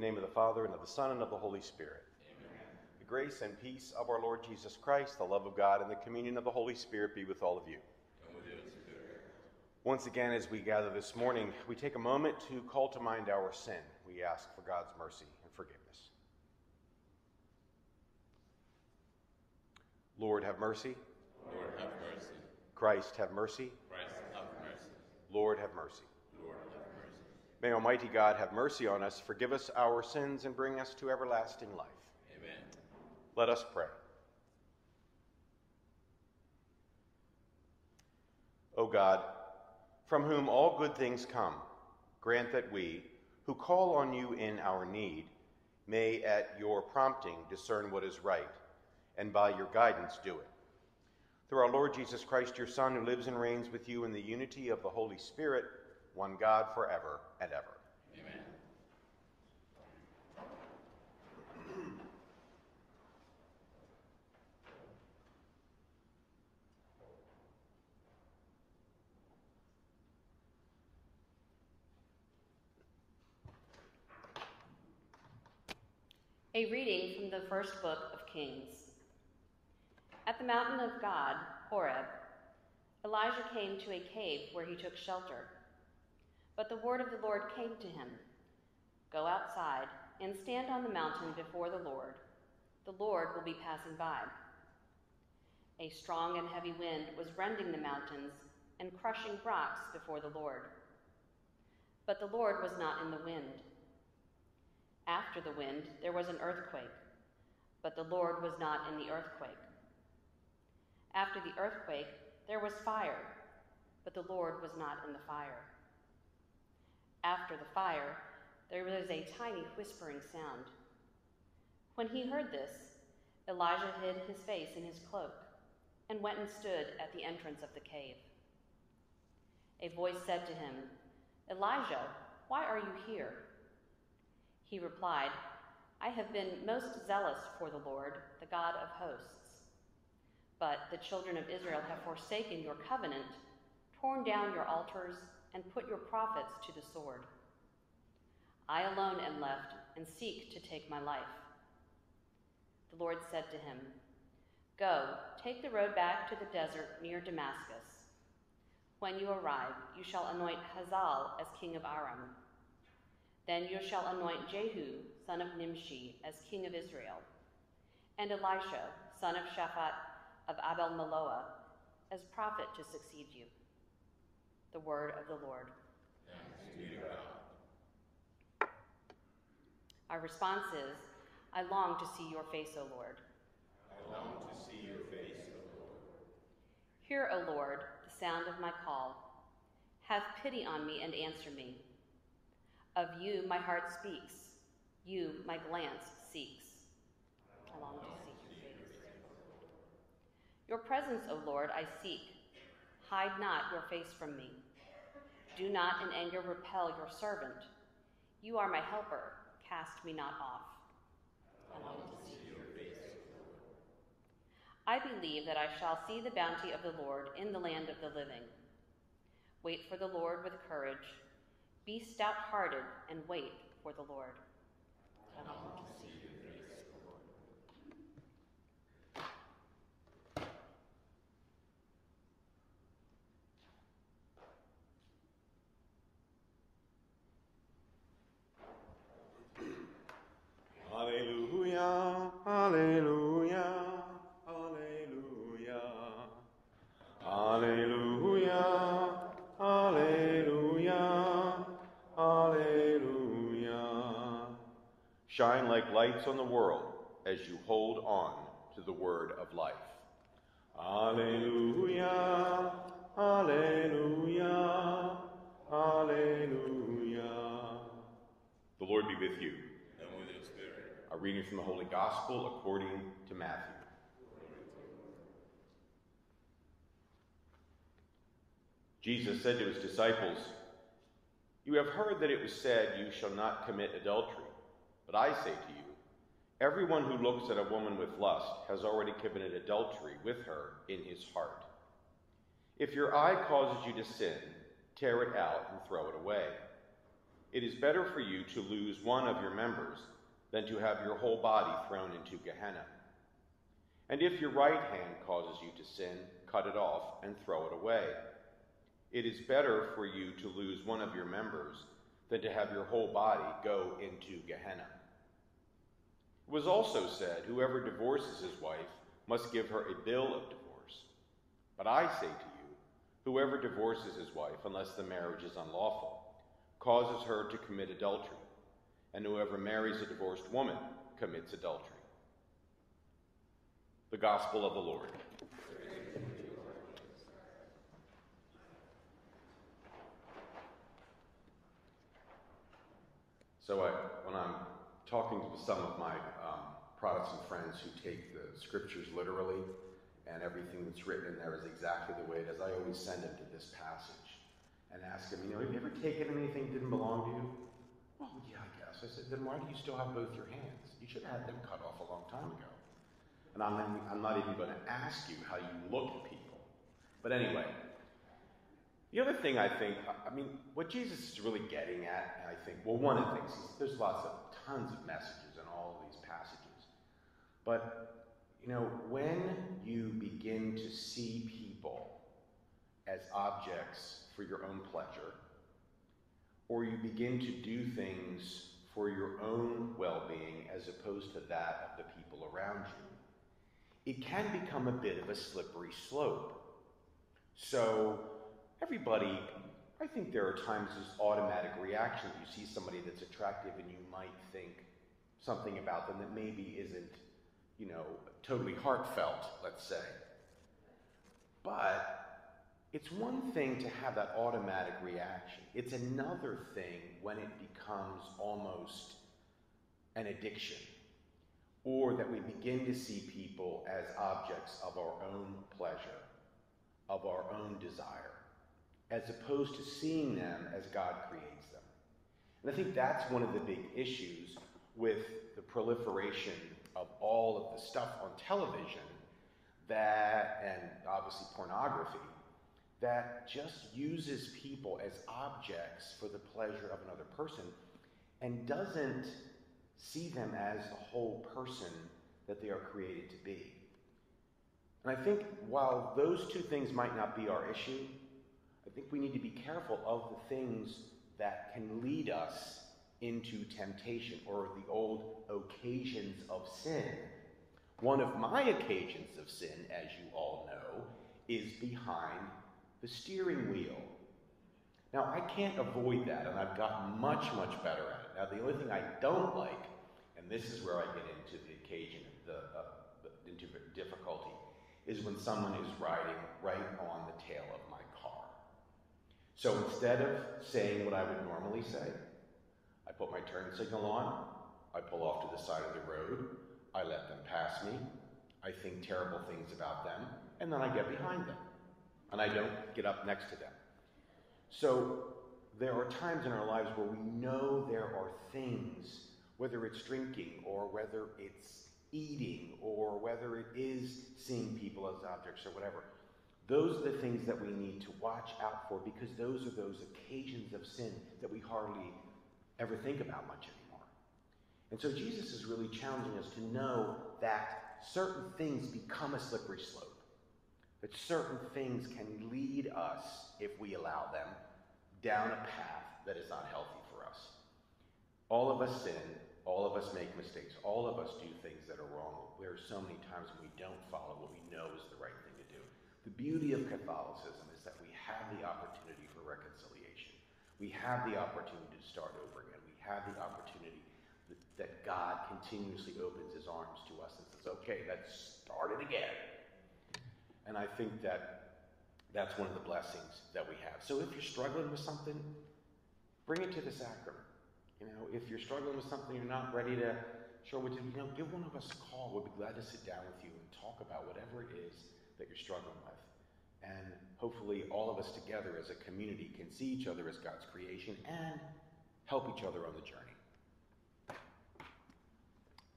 name of the Father, and of the Son, and of the Holy Spirit. Amen. The grace and peace of our Lord Jesus Christ, the love of God, and the communion of the Holy Spirit be with all of you. Once again, as we gather this morning, we take a moment to call to mind our sin. We ask for God's mercy and forgiveness. Lord, have mercy. Lord, have mercy. Christ, have mercy. Christ, have mercy. Lord, have mercy. Lord, have mercy. May Almighty God have mercy on us, forgive us our sins, and bring us to everlasting life. Amen. Let us pray. O God, from whom all good things come, grant that we, who call on you in our need, may at your prompting discern what is right, and by your guidance do it. Through our Lord Jesus Christ, your Son, who lives and reigns with you in the unity of the Holy Spirit, one God forever and ever. Amen. A reading from the first book of Kings. At the mountain of God, Horeb, Elijah came to a cave where he took shelter. But the word of the Lord came to him Go outside and stand on the mountain before the Lord. The Lord will be passing by. A strong and heavy wind was rending the mountains and crushing rocks before the Lord. But the Lord was not in the wind. After the wind, there was an earthquake, but the Lord was not in the earthquake. After the earthquake, there was fire, but the Lord was not in the fire. After the fire, there was a tiny whispering sound. When he heard this, Elijah hid his face in his cloak and went and stood at the entrance of the cave. A voice said to him, Elijah, why are you here? He replied, I have been most zealous for the Lord, the God of hosts. But the children of Israel have forsaken your covenant, torn down your altars, and put your prophets to the sword. I alone am left and seek to take my life. The Lord said to him, Go, take the road back to the desert near Damascus. When you arrive, you shall anoint Hazael as king of Aram. Then you shall anoint Jehu, son of Nimshi, as king of Israel, and Elisha, son of Shaphat of Abel Meholah, as prophet to succeed you. The word of the Lord. Thanks be to God. Our response is, I long to see your face, O Lord. I long to see your face, O Lord. Hear, O Lord, the sound of my call. Have pity on me and answer me. Of you my heart speaks. You my glance seeks. I long to see your face. Your presence, O Lord, I seek. Hide not your face from me. Do not in anger repel your servant. You are my helper. Cast me not off. And I to see your face. I believe that I shall see the bounty of the Lord in the land of the living. Wait for the Lord with courage. Be stout hearted and wait for the Lord. I long Shine like lights on the world as you hold on to the word of life. Alleluia, alleluia, alleluia. The Lord be with you. And with your spirit. A reading from the Holy Gospel according to Matthew. Jesus said to his disciples, You have heard that it was said, You shall not commit adultery. But I say to you, everyone who looks at a woman with lust has already committed adultery with her in his heart. If your eye causes you to sin, tear it out and throw it away. It is better for you to lose one of your members than to have your whole body thrown into Gehenna. And if your right hand causes you to sin, cut it off and throw it away. It is better for you to lose one of your members than to have your whole body go into Gehenna. It was also said, Whoever divorces his wife must give her a bill of divorce. But I say to you, whoever divorces his wife, unless the marriage is unlawful, causes her to commit adultery, and whoever marries a divorced woman commits adultery. The Gospel of the Lord. So I, when I'm talking to some of my um, Protestant friends who take the scriptures literally, and everything that's written in there is exactly the way it is, I always send them to this passage and ask them, you know, have you ever taken anything that didn't belong to you? Well, yeah, I guess. I said, then why do you still have both your hands? You should have had them cut off a long time ago. And I'm, I'm not even going to ask you how you look at people. But anyway, the other thing I think, I mean, what Jesus is really getting at, I think, well, one of the things, there's lots of tons of messages in all of these passages. But, you know, when you begin to see people as objects for your own pleasure, or you begin to do things for your own well being as opposed to that of the people around you, it can become a bit of a slippery slope. So, everybody, I think there are times there's automatic reactions. You see somebody that's attractive and you might think something about them that maybe isn't, you know, totally heartfelt, let's say. But it's one thing to have that automatic reaction. It's another thing when it becomes almost an addiction, or that we begin to see people as objects of our own pleasure, of our own desire as opposed to seeing them as God creates them. And I think that's one of the big issues with the proliferation of all of the stuff on television that, and obviously pornography, that just uses people as objects for the pleasure of another person and doesn't see them as the whole person that they are created to be. And I think while those two things might not be our issue, I think we need to be careful of the things that can lead us into temptation or the old occasions of sin. One of my occasions of sin, as you all know, is behind the steering wheel. Now, I can't avoid that, and I've gotten much, much better at it. Now, the only thing I don't like, and this is where I get into the occasion, the, uh, into difficulty, is when someone is riding right on the tail of my so instead of saying what I would normally say, I put my turn signal on, I pull off to the side of the road, I let them pass me, I think terrible things about them, and then I get behind them. And I don't get up next to them. So there are times in our lives where we know there are things, whether it's drinking or whether it's eating or whether it is seeing people as objects or whatever, those are the things that we need to watch out for because those are those occasions of sin that we hardly ever think about much anymore. And so Jesus is really challenging us to know that certain things become a slippery slope, that certain things can lead us, if we allow them, down a path that is not healthy for us. All of us sin, all of us make mistakes, all of us do things that are wrong. There are so many times when we don't follow what we know is the right thing the beauty of Catholicism is that we have the opportunity for reconciliation. We have the opportunity to start over again. We have the opportunity that, God continuously opens his arms to us and says, okay, let's start it again. And I think that that's one of the blessings that we have. So if you're struggling with something, bring it to the sacrament. You know, if you're struggling with something you're not ready to sure what to, you know, give one of us a call. We'll be glad to sit down with you and talk about whatever it is that you're struggling with. And hopefully, all of us together as a community can see each other as God's creation and help each other on the journey.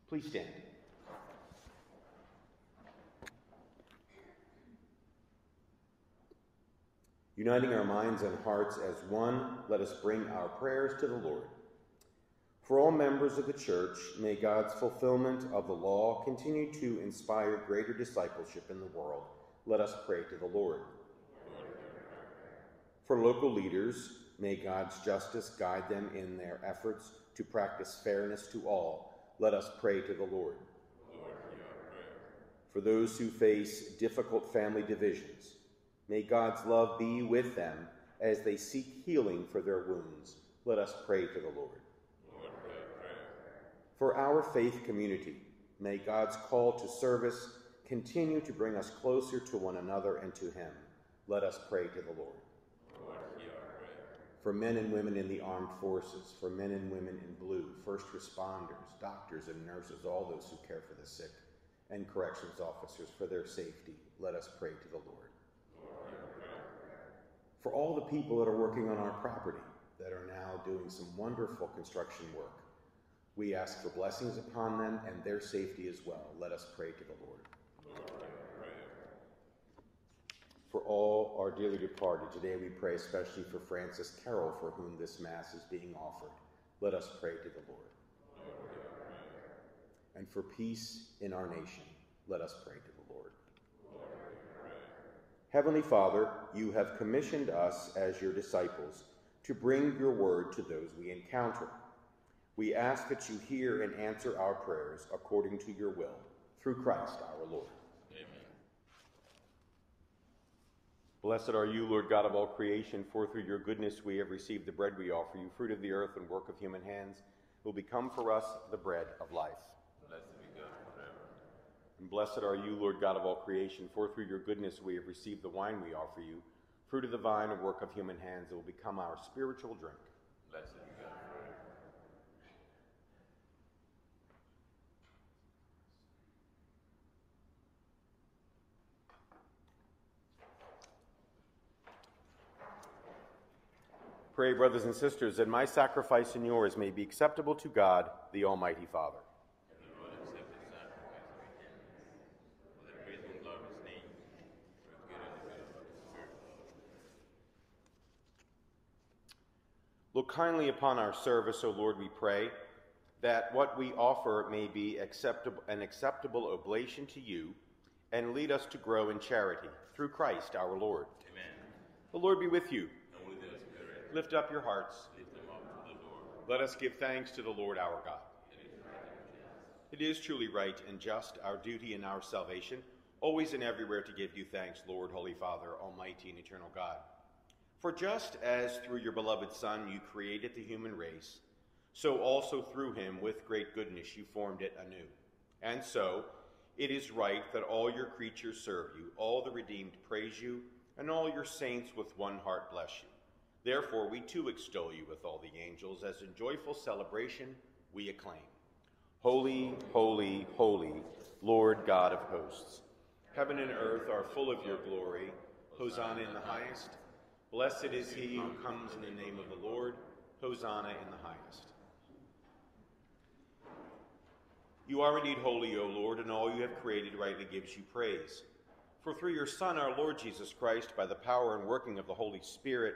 Please stand. Uniting our minds and hearts as one, let us bring our prayers to the Lord. For all members of the church, may God's fulfillment of the law continue to inspire greater discipleship in the world. Let us pray to the Lord. For local leaders, may God's justice guide them in their efforts to practice fairness to all. Let us pray to the Lord. For those who face difficult family divisions, may God's love be with them as they seek healing for their wounds. Let us pray to the Lord. For our faith community, may God's call to service continue to bring us closer to one another and to Him. Let us pray to the Lord. For men and women in the armed forces, for men and women in blue, first responders, doctors and nurses, all those who care for the sick, and corrections officers for their safety, let us pray to the Lord. For all the people that are working on our property, that are now doing some wonderful construction work, we ask for blessings upon them and their safety as well. Let us pray to the Lord. For all our dearly departed, today we pray especially for Francis Carroll, for whom this Mass is being offered. Let us pray to the Lord. And for peace in our nation, let us pray to the Lord. Heavenly Father, you have commissioned us as your disciples to bring your word to those we encounter. We ask that you hear and answer our prayers according to your will, through Christ our Lord. Amen. Blessed are you, Lord God of all creation, for through your goodness we have received the bread we offer you, fruit of the earth and work of human hands, will become for us the bread of life. Blessed be God forever. And blessed are you, Lord God of all creation, for through your goodness we have received the wine we offer you, fruit of the vine and work of human hands, it will become our spiritual drink. Blessed be God forever. Pray, brothers and sisters, that my sacrifice and yours may be acceptable to God, the Almighty Father. And the Lord accept the sacrifice of our hands, for the praise and glory of his name, for the good and the good of his spirit. Look kindly upon our service, O Lord, we pray, that what we offer may be acceptable, an acceptable oblation to you, and lead us to grow in charity, through Christ our Lord. Amen. The Lord be with you. And with your spirit, Lift up your hearts. up to the Lord. Let us give thanks to the Lord our God. It is truly right and just, our duty and our salvation, always and everywhere to give you thanks, Lord, Holy Father, Almighty and eternal God. For just as through your beloved Son you created the human race, so also through him with great goodness you formed it anew. And so it is right that all your creatures serve you, all the redeemed praise you, and all your saints with one heart bless you. Therefore we too extol you with all the angels, as in joyful celebration we acclaim. Holy, holy, holy, Lord God of hosts. Heaven and earth are full of your glory. Hosanna in the highest. Blessed is he who comes in the name of the Lord. Hosanna in the highest. You are indeed holy, O Lord, and all you have created rightly gives you praise. For through your Son, our Lord Jesus Christ, by the power and working of the Holy Spirit,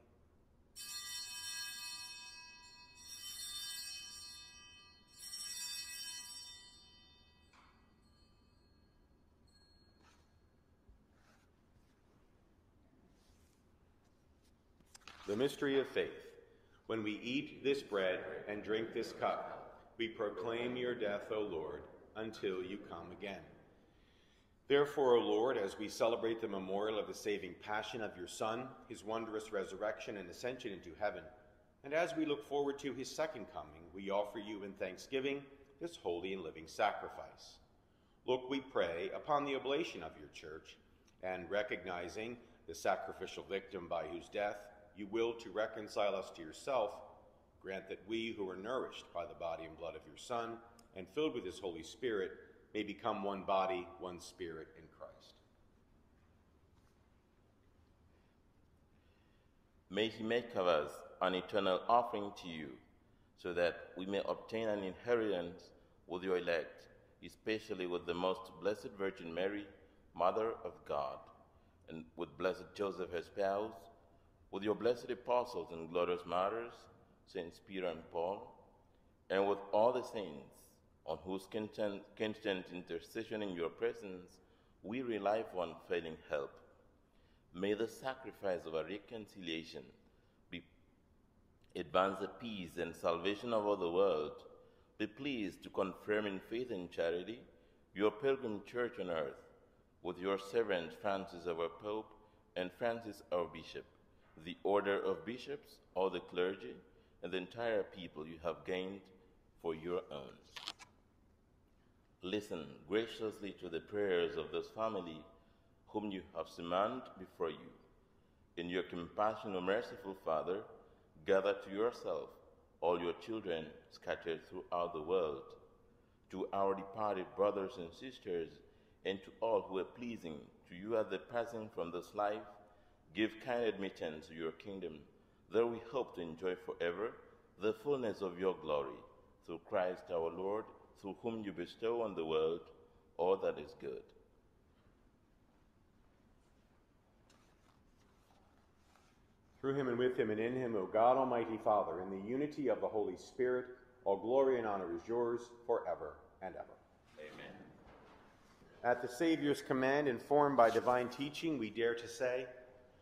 The mystery of faith. When we eat this bread and drink this cup, we proclaim your death, O Lord, until you come again. Therefore, O Lord, as we celebrate the memorial of the saving passion of your Son, his wondrous resurrection and ascension into heaven, and as we look forward to his second coming, we offer you in thanksgiving this holy and living sacrifice. Look, we pray, upon the oblation of your church, and recognizing the sacrificial victim by whose death you will to reconcile us to yourself, grant that we who are nourished by the body and blood of your Son and filled with his Holy Spirit may become one body, one spirit in Christ. May he make of us an eternal offering to you, so that we may obtain an inheritance with your elect, especially with the most blessed Virgin Mary, Mother of God, and with blessed Joseph, her spouse, with your blessed apostles and glorious martyrs, Saints Peter and Paul, and with all the saints on whose constant, constant intercession in your presence we rely for unfailing help. May the sacrifice of our reconciliation be advance the peace and salvation of all the world. Be pleased to confirm in faith and charity your pilgrim church on earth, with your servant Francis our Pope and Francis our Bishop the order of bishops, all the clergy, and the entire people you have gained for your own. Listen graciously to the prayers of this family whom you have summoned before you. In your compassion, O merciful Father, gather to yourself all your children scattered throughout the world. To our departed brothers and sisters, and to all who are pleasing to you at the passing from this life, Give kind admittance to your kingdom, that we hope to enjoy forever the fullness of your glory, through Christ our Lord, through whom you bestow on the world all that is good. Through him and with him and in him, O God Almighty Father, in the unity of the Holy Spirit, all glory and honor is yours forever and ever. Amen. At the Savior's command, informed by divine teaching, we dare to say,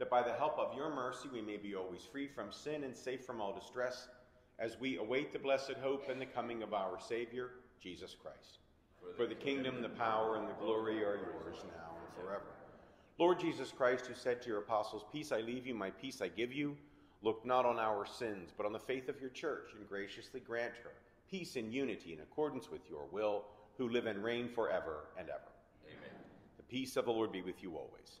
that by the help of your mercy we may be always free from sin and safe from all distress, as we await the blessed hope and the coming of our Savior, Jesus Christ. For the kingdom, the power, and the glory are yours now and forever. Lord Jesus Christ, who said to your apostles, Peace I leave you, my peace I give you, look not on our sins, but on the faith of your church, and graciously grant her peace and unity in accordance with your will, who live and reign forever and ever. Amen. The peace of the Lord be with you always.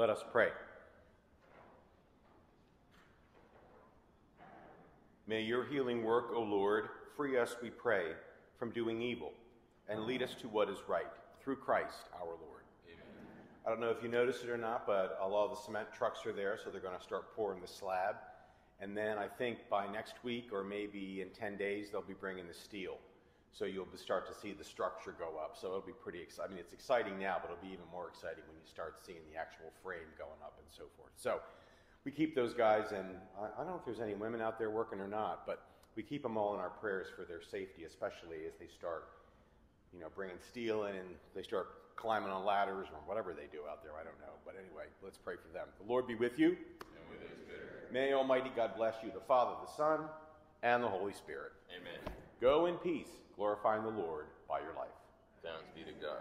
Let us pray. May your healing work, O Lord, free us, we pray, from doing evil and lead us to what is right through Christ our Lord. Amen. I don't know if you noticed it or not, but a lot of the cement trucks are there, so they're going to start pouring the slab. And then I think by next week or maybe in 10 days, they'll be bringing the steel. So you'll start to see the structure go up. So it'll be pretty exciting. I mean, it's exciting now, but it'll be even more exciting when you start seeing the actual frame going up and so forth. So we keep those guys, and I, I don't know if there's any women out there working or not, but we keep them all in our prayers for their safety, especially as they start, you know, bringing steel in and they start climbing on ladders or whatever they do out there. I don't know. But anyway, let's pray for them. The Lord be with you. And with his spirit. May Almighty God bless you, the Father, the Son, and the Holy Spirit. Amen. Go in peace, glorifying the Lord by your life. Thanks be to God.